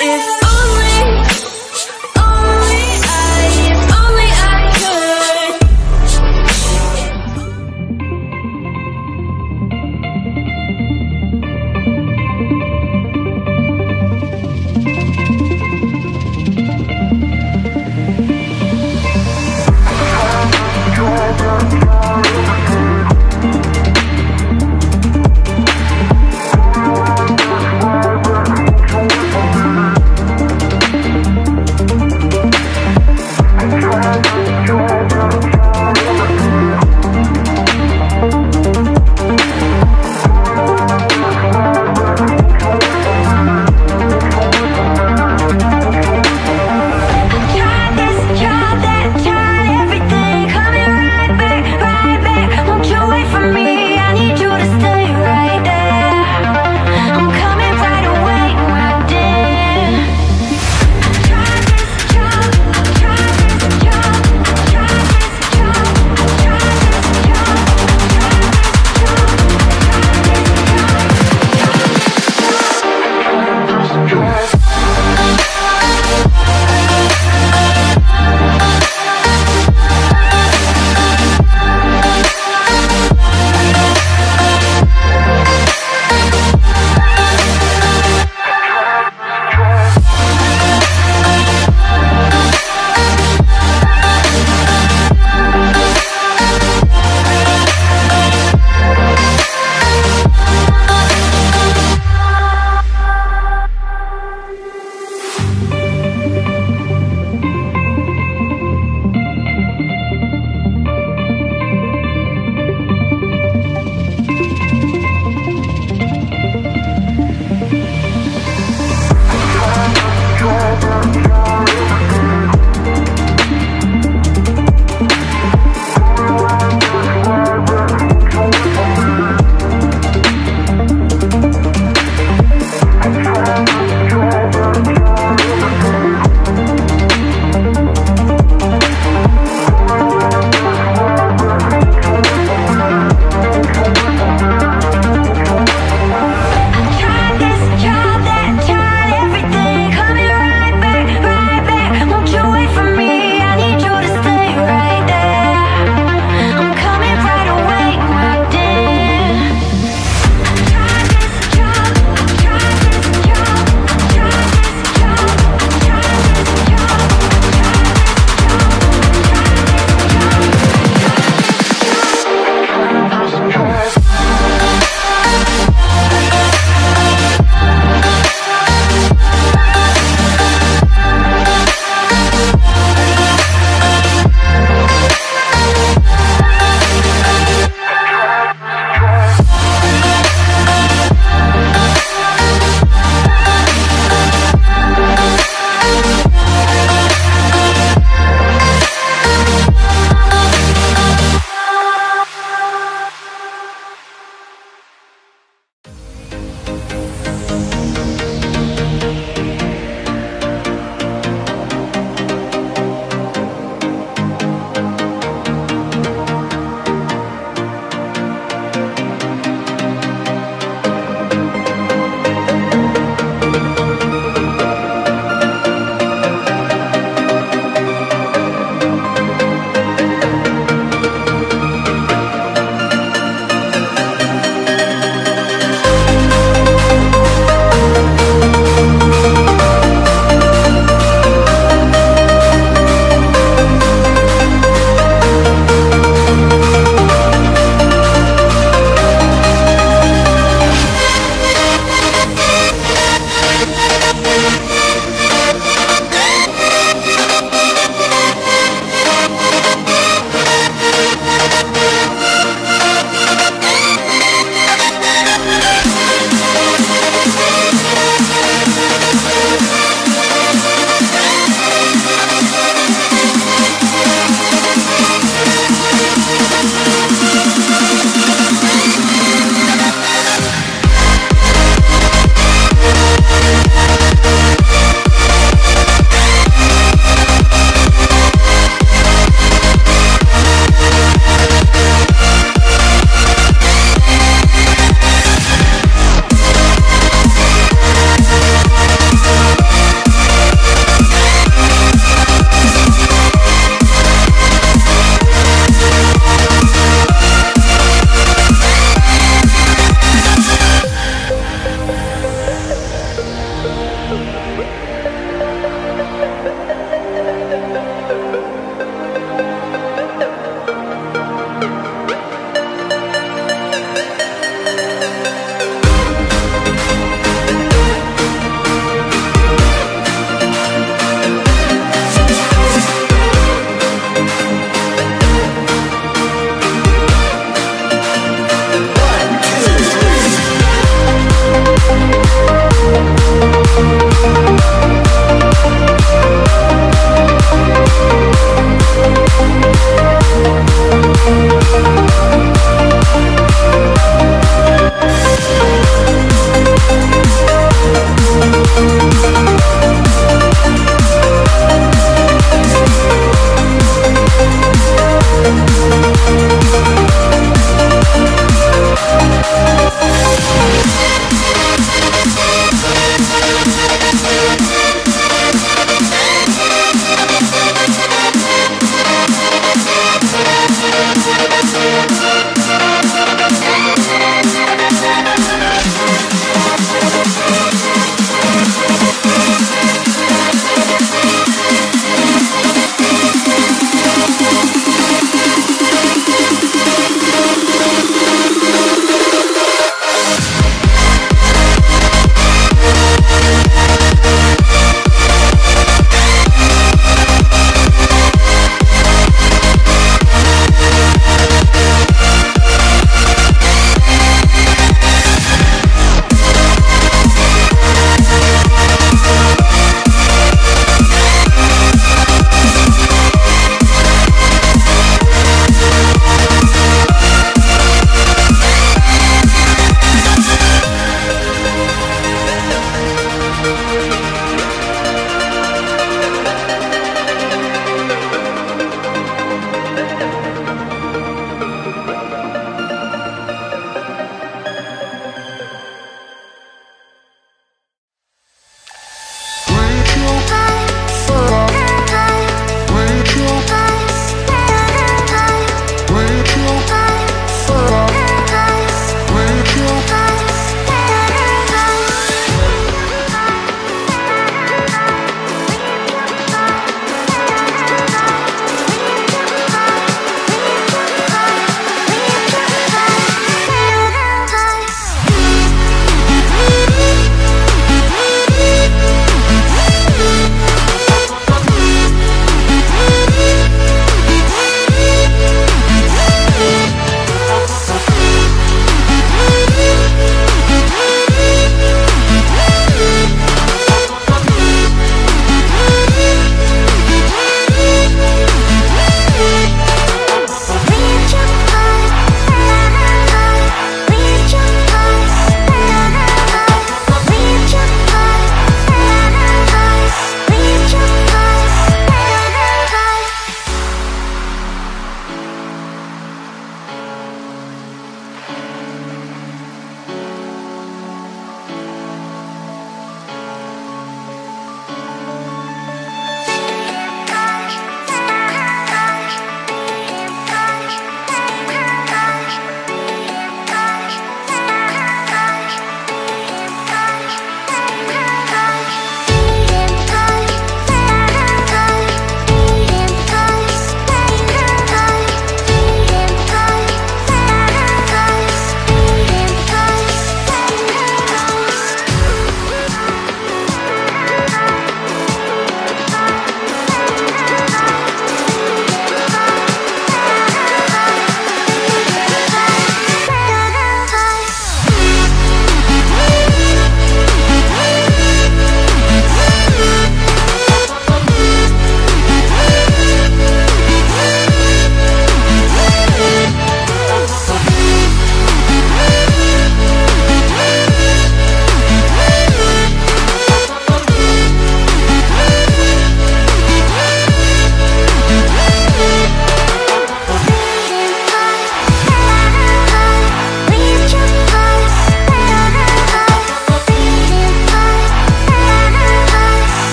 If